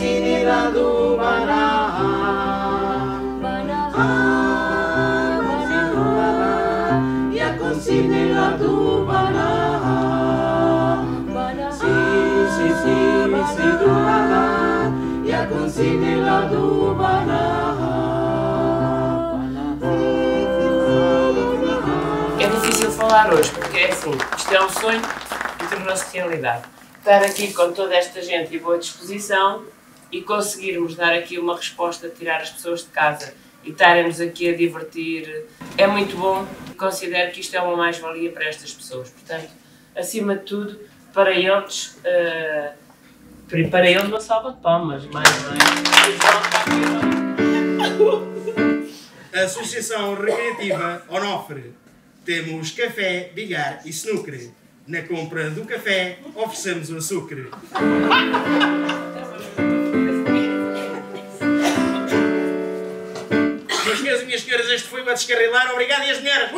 Sinila do É difícil falar hoje, porque é assim, isto é um sonho e tornou-se realidade. Estar aqui com toda esta gente e boa disposição e conseguirmos dar aqui uma resposta, tirar as pessoas de casa e estarem-nos aqui a divertir, é muito bom considero que isto é uma mais-valia para estas pessoas. Portanto, acima de tudo, para eles, uh, para eles uma salva de palmas, mais? A Associação Recreativa Onofre. Temos café, bilhar e snooker. Na compra do café, oferecemos o açúcar. Meus senhores e minhas senhoras, este foi o Descarrilar. Obrigado e as mulheres!